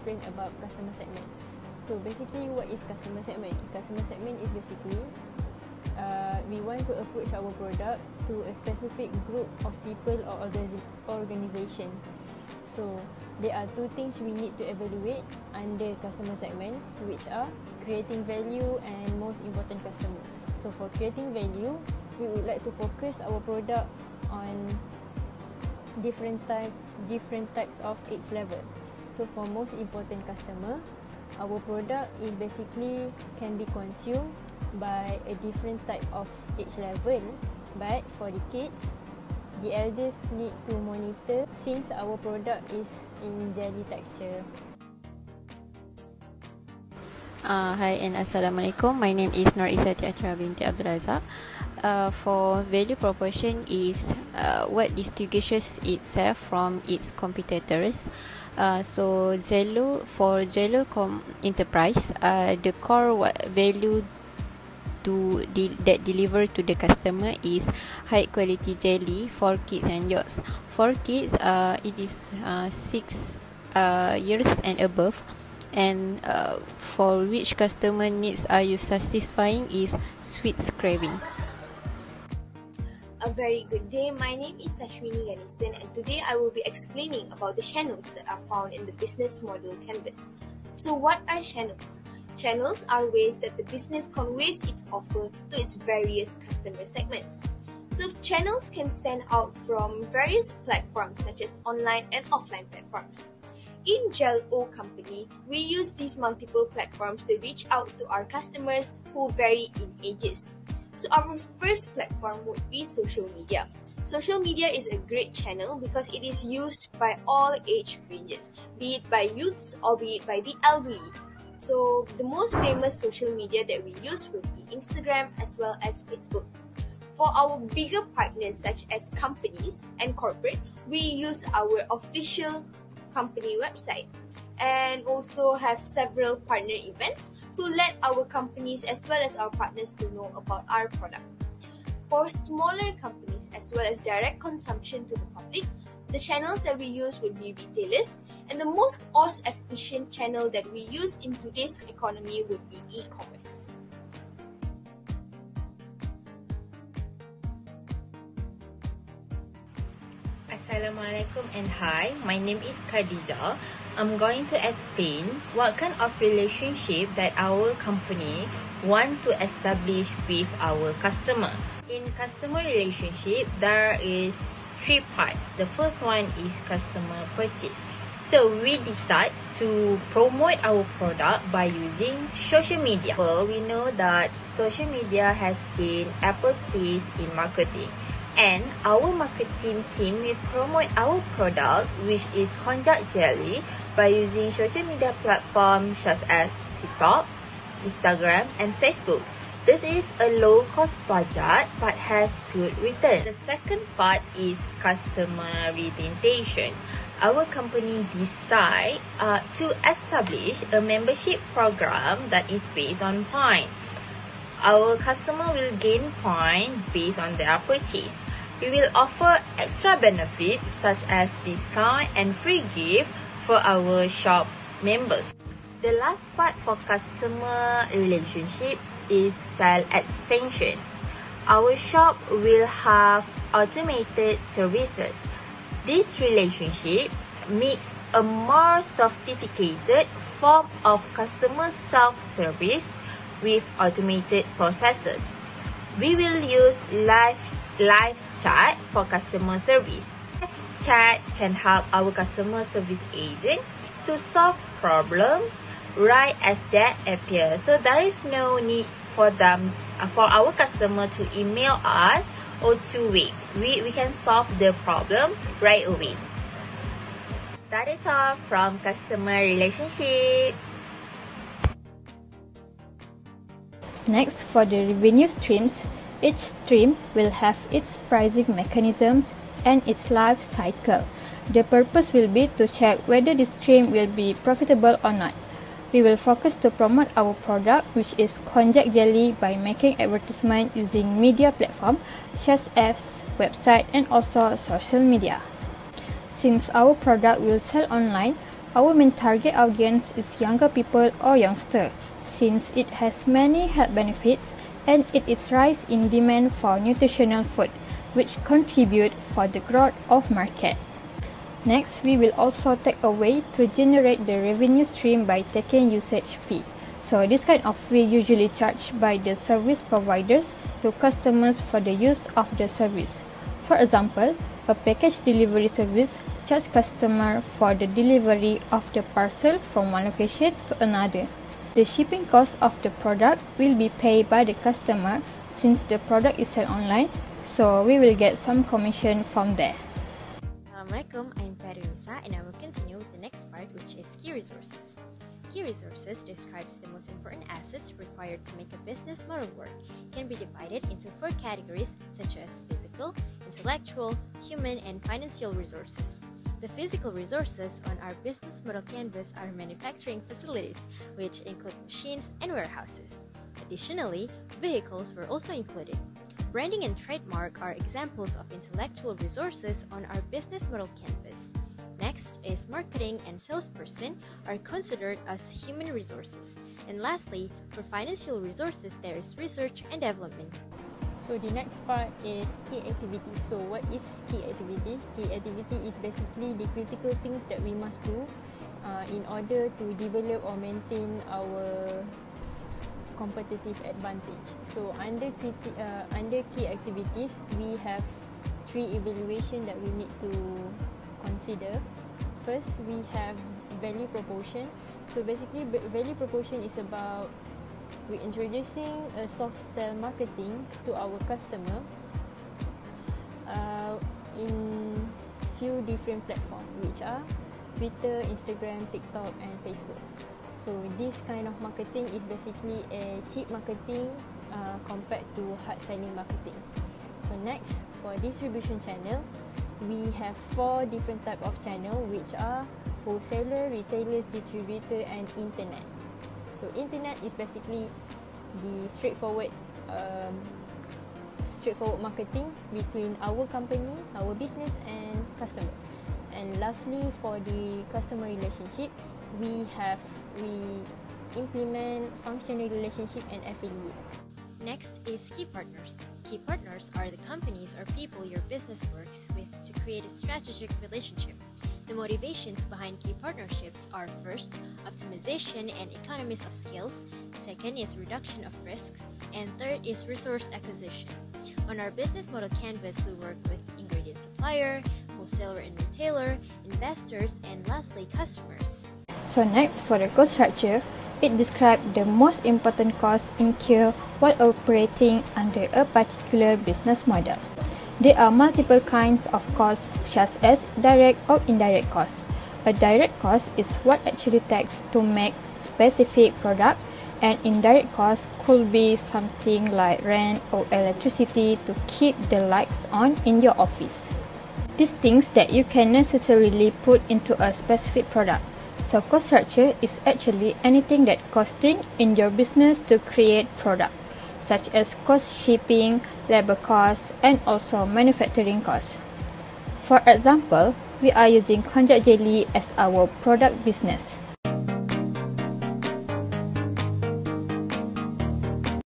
explain about customer segment. So basically, what is customer segment? Customer segment is basically uh, we want to approach our product to a specific group of people or organization. So there are two things we need to evaluate under customer segment, which are creating value and most important customer. So for creating value, we would like to focus our product on different type different types of age level. So for most important customer, our product is basically can be consumed by a different type of age level. But for the kids, the elders need to monitor since our product is in jelly texture. Uh, hi and Assalamualaikum. My name is Nur Isati Atra binti Abdul Razak. Uh, for value proposition is uh, what distinguishes itself from its competitors. Uh, so Zello for Zello Com Enterprise, uh, the core value to de- that deliver to the customer is high quality jelly for kids and yachts. For kids, uh, it is uh, six uh, years and above. And uh, for which customer needs are you satisfying is sweet craving. A very good day. My name is Sashwini Ganesan, and today I will be explaining about the channels that are found in the business model canvas. So, what are channels? Channels are ways that the business conveys its offer to its various customer segments. So, channels can stand out from various platforms such as online and offline platforms. In Gel O Company, we use these multiple platforms to reach out to our customers who vary in ages. So our first platform would be social media. Social media is a great channel because it is used by all age ranges, be it by youths or be it by the elderly. So the most famous social media that we use would be Instagram as well as Facebook. For our bigger partners such as companies and corporate, we use our official company website and also have several partner events to let our companies as well as our partners to know about our product. For smaller companies as well as direct consumption to the public, the channels that we use would be retailers, and the most cost efficient channel that we use in today's economy would be e commerce. Assalamualaikum and hi, my name is Khadija. I'm going to explain what kind of relationship that our company want to establish with our customer. In customer relationship, there is three part. The first one is customer purchase. So we decide to promote our product by using social media. Well, we know that social media has gained Apple space in marketing and our marketing team will promote our product which is konjac jelly by using social media platforms such as TikTok, Instagram and Facebook. This is a low cost budget but has good return. The second part is customer retention. Our company decide uh, to establish a membership program that is based on point. Our customer will gain point based on their purchase we will offer extra benefits such as discount and free gift for our shop members. The last part for customer relationship is sale expansion. Our shop will have automated services. This relationship makes a more sophisticated form of customer self-service with automated processes. We will use live live chat for customer service. Live chat can help our customer service agent to solve problems right as they appear. So there is no need for them uh, for our customer to email us or to wait. We, we can solve the problem right away. That is all from customer relationship. Next, for the revenue streams, each stream will have its pricing mechanisms and its life cycle. The purpose will be to check whether the stream will be profitable or not. We will focus to promote our product which is konjac jelly by making advertisement using media platform such as website and also social media. Since our product will sell online, Our main target audience is younger people or youngster since it has many health benefits and it is rise in demand for nutritional food which contribute for the growth of market. Next, we will also take a way to generate the revenue stream by taking usage fee. So this kind of fee usually charged by the service providers to customers for the use of the service. For example, a package delivery service charges customer for the delivery of the parcel from one location to another. The shipping cost of the product will be paid by the customer since the product is sold online, so we will get some commission from there. Assalamualaikum, I'm Parinisa and I will continue with the next part which is key resources. Key resources describes the most important assets required to make a business model work. Can be divided into four categories such as physical, intellectual, human, and financial resources. The physical resources on our business model canvas are manufacturing facilities, which include machines and warehouses. Additionally, vehicles were also included. Branding and trademark are examples of intellectual resources on our business model canvas. Next is marketing and salesperson are considered as human resources. And lastly, for financial resources, there is research and development. So the next part is key activity. So what is key activity? Key activity is basically the critical things that we must do uh, in order to develop or maintain our competitive advantage. So under criti- uh, under key activities, we have three evaluation that we need to consider. First, we have value proportion. So basically, value proportion is about we introducing a soft sell marketing to our customer uh, in few different platform, which are Twitter, Instagram, TikTok, and Facebook. So this kind of marketing is basically a cheap marketing uh, compared to hard selling marketing. So next, for distribution channel, we have four different type of channel which are wholesaler, retailers, distributor and internet. So internet is basically the straightforward um, straightforward marketing between our company, our business and customer. And lastly for the customer relationship, we have we implement functional relationship and affiliate. Next is key partners. Key partners are the companies or people your business works with to create a strategic relationship. The motivations behind key partnerships are first, optimization and economies of scales, second is reduction of risks, and third is resource acquisition. On our business model canvas, we work with ingredient supplier, wholesaler and retailer, investors, and lastly, customers. So next, for the cost structure, it describes the most important costs incurred while operating under a particular business model. There are multiple kinds of costs such as direct or indirect costs. A direct cost is what actually takes to make specific product and indirect costs could be something like rent or electricity to keep the lights on in your office. These things that you can necessarily put into a specific product. So cost structure is actually anything that costing in your business to create product, such as cost shipping, labor costs, and also manufacturing costs. For example, we are using konjac jelly as our product business.